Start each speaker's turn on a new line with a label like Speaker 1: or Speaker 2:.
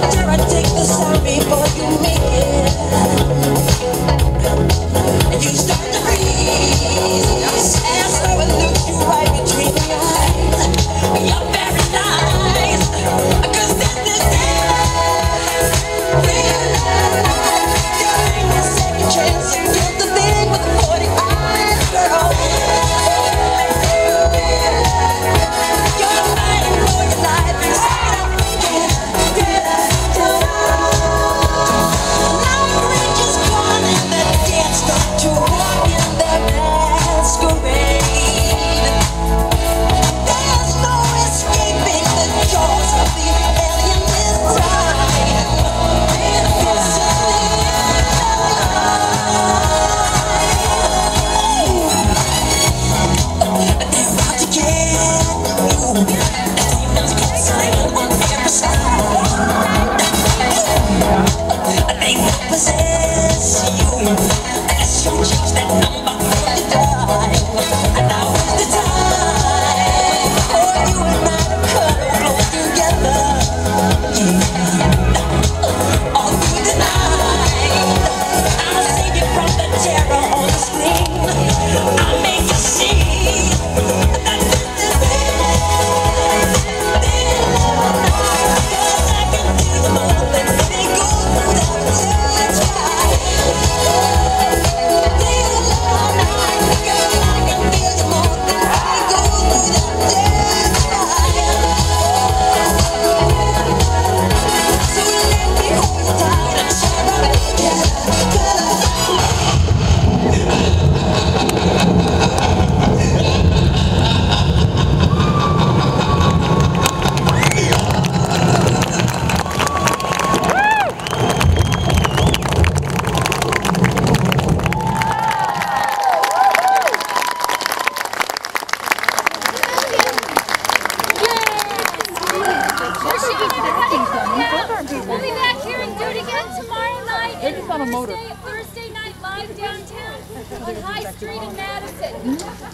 Speaker 1: Dare I take the sorry, before you make it.
Speaker 2: Thursday, Thursday Night Live downtown on High Street in Madison.